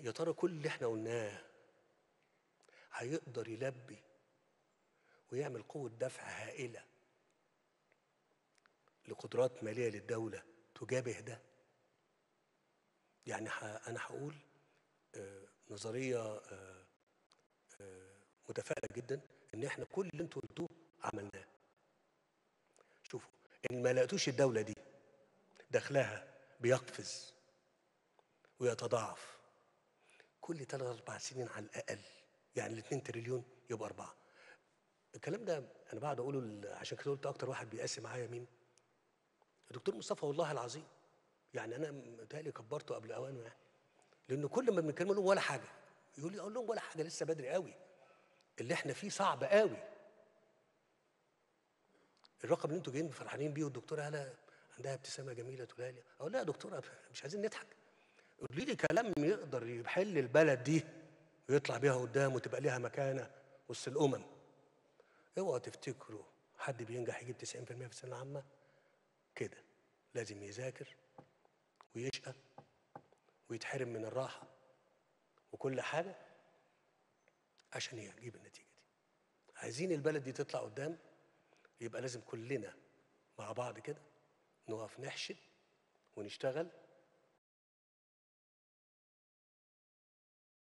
يا ترى كل اللي إحنا قلناه هيقدر يلبي ويعمل قوة دفع هائلة لقدرات مالية للدولة تجابه ده؟ يعني أنا هقول آه، نظرية آه، آه، متفائلة جدا إن إحنا كل اللي أنتوا قلتوه عملناه. شوفوا إن ما لقيتوش الدولة دي دخلها بيقفز ويتضاعف. كل ثلاث أربع سنين على الأقل يعني ال 2 تريليون يبقى أربعة. الكلام ده أنا بعد أقوله عشان كده قلت أكتر واحد بيقاسي معايا مين؟ الدكتور مصطفى والله العظيم. يعني أنا متهيألي كبرته قبل أوانه يعني. لأن كل ما بنتكلم لهم ولا حاجة. يقول لي أقول لهم ولا حاجة لسه بدري قوي. اللي إحنا فيه صعب قوي. الرقم اللي أنتوا جايين فرحانين بيه والدكتورة هلا عندها ابتسامة جميلة تقولها لي. أقول لها يا دكتورة مش عايزين نضحك. قولي لي كلام يقدر يحل البلد دي ويطلع بيها قدام وتبقى ليها مكانة وسط الأمم. اوعوا تفتكروا حد بينجح يجيب 90% في الثانوية العامة؟ كده. لازم يذاكر ويشقى ويتحرم من الراحة وكل حاجة عشان يجيب النتيجة دي. عايزين البلد دي تطلع قدام؟ يبقى لازم كلنا مع بعض كده نقف نحشد ونشتغل